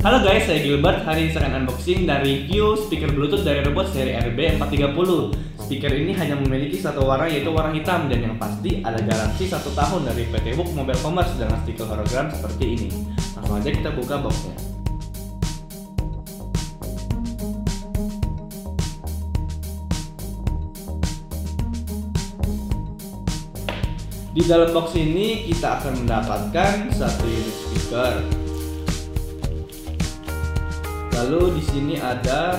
Halo guys, saya Gilbert. Hari ini saya akan unboxing dan review speaker Bluetooth dari robot seri RB430. Speaker ini hanya memiliki satu warna yaitu warna hitam dan yang pasti ada garansi satu tahun dari PT Book Mobile Commerce dengan stiker hologram seperti ini. Langsung aja kita buka boxnya. Di dalam box ini kita akan mendapatkan satu unit speaker. Lalu di sini ada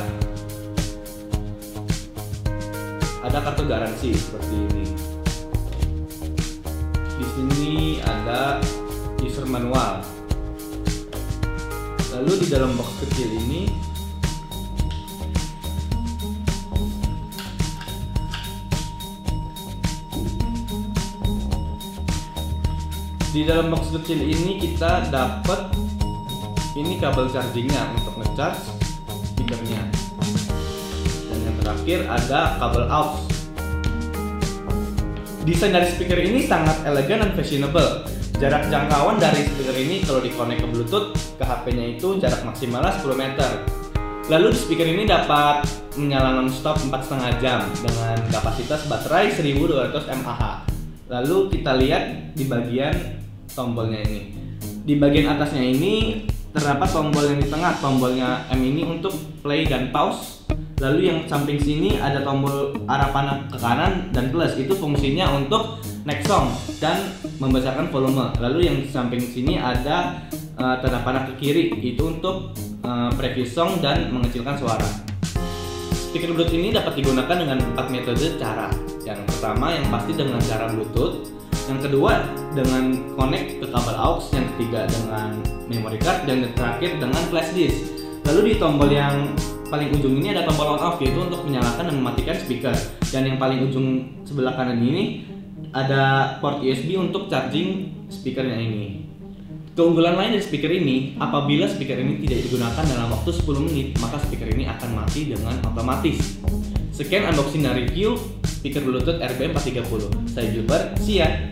ada kartu garansi seperti ini. Di sini ada user manual. Lalu di dalam box kecil ini di dalam box kecil ini kita dapat ini kabel chargingnya untuk ngecas speakernya dan yang terakhir ada kabel aux. Desain dari speaker ini sangat elegan dan fashionable. Jarak jangkauan dari speaker ini kalau dikonek ke bluetooth ke HP nya itu jarak maksimalnya 10 meter. Lalu speaker ini dapat menyala non-stop 4,5 jam dengan kapasitas baterai 1200 mAh. Lalu kita lihat di bagian tombolnya ini. Di bagian atasnya ini terdapat tombol yang di tengah, tombolnya M ini untuk play dan pause. Lalu yang samping sini ada tombol arah panah ke kanan dan plus itu fungsinya untuk next song dan membesarkan volume. Lalu yang samping sini ada uh, tanda panah ke kiri itu untuk uh, preview song dan mengecilkan suara. Speaker Bluetooth ini dapat digunakan dengan empat metode cara. Yang pertama yang pasti dengan cara Bluetooth, yang kedua dengan connect ke kabel aux, yang ketiga dengan memory card, dan yang terakhir dengan flash disk. Lalu di tombol yang paling ujung ini ada tombol on off yaitu untuk menyalakan dan mematikan speaker. Dan yang paling ujung sebelah kanan ini ada port USB untuk charging speakernya ini. Keunggulan lain dari speaker ini, apabila speaker ini tidak digunakan dalam waktu 10 menit, maka speaker ini akan mati dengan otomatis. Sekian unboxing dan review speaker Bluetooth RB430. Saya Gilbert, see ya!